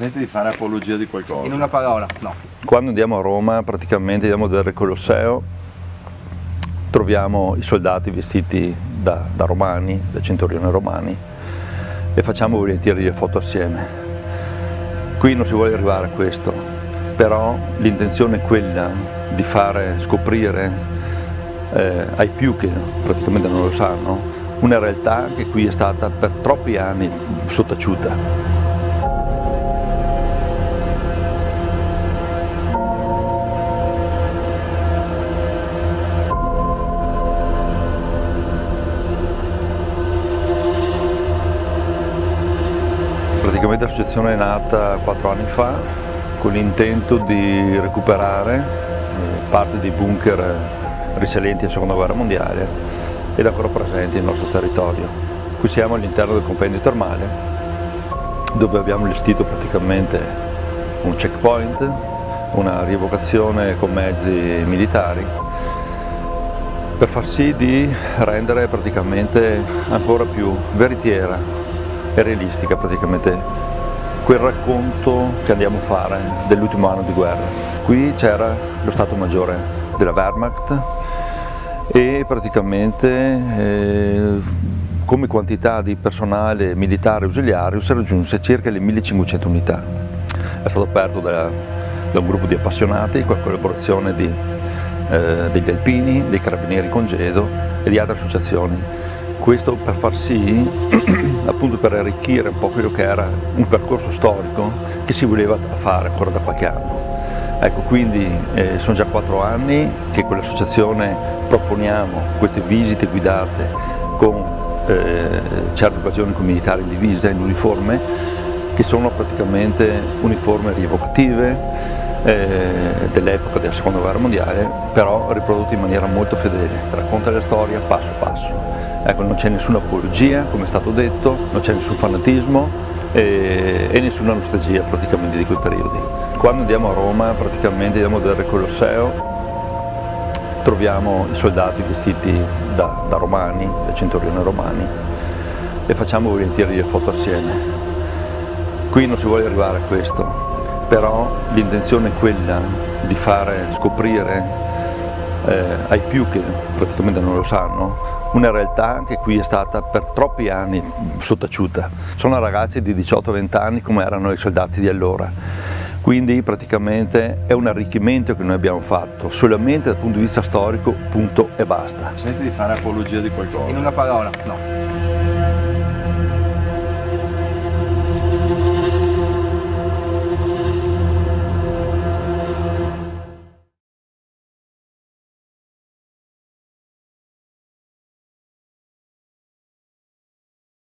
Senti di fare apologia di qualcosa? In una parola, no. Quando andiamo a Roma praticamente andiamo a vedere il Colosseo, troviamo i soldati vestiti da, da romani, da centurioni romani e facciamo volentieri le foto assieme. Qui non si vuole arrivare a questo, però l'intenzione è quella di fare scoprire eh, ai più che praticamente non lo sanno una realtà che qui è stata per troppi anni sottaciuta. Praticamente l'associazione è nata quattro anni fa con l'intento di recuperare eh, parte dei bunker risalenti alla seconda guerra mondiale ed ancora presenti nel nostro territorio. Qui siamo all'interno del compendio termale dove abbiamo allestito praticamente un checkpoint, una rievocazione con mezzi militari per far sì di rendere praticamente ancora più veritiera realistica praticamente quel racconto che andiamo a fare dell'ultimo anno di guerra. Qui c'era lo Stato Maggiore della Wehrmacht e praticamente eh, come quantità di personale militare ausiliario si raggiunse circa le 1500 unità. È stato aperto da, da un gruppo di appassionati con la collaborazione di, eh, degli alpini, dei carabinieri congedo e di altre associazioni. Questo per far sì, appunto per arricchire un po' quello che era un percorso storico che si voleva fare ancora da qualche anno. Ecco, quindi eh, sono già quattro anni che con l'associazione proponiamo queste visite guidate con eh, certe occasioni con militari in divisa, in uniforme, che sono praticamente uniforme rievocative eh, dell'epoca della seconda guerra mondiale, però riprodotte in maniera molto fedele, racconta la storia passo passo. Ecco, non c'è nessuna apologia, come è stato detto, non c'è nessun fanatismo e, e nessuna nostalgia praticamente di quei periodi. Quando andiamo a Roma praticamente andiamo a vedere Colosseo, troviamo i soldati vestiti da, da romani, da centurioni romani e facciamo volentieri le foto assieme. Qui non si vuole arrivare a questo, però l'intenzione è quella di fare scoprire eh, ai più che praticamente non lo sanno una realtà che qui è stata per troppi anni sottaciuta. Sono ragazzi di 18-20 anni come erano i soldati di allora quindi praticamente è un arricchimento che noi abbiamo fatto solamente dal punto di vista storico, punto e basta. Senti di fare apologia di qualcosa? In una parola, no.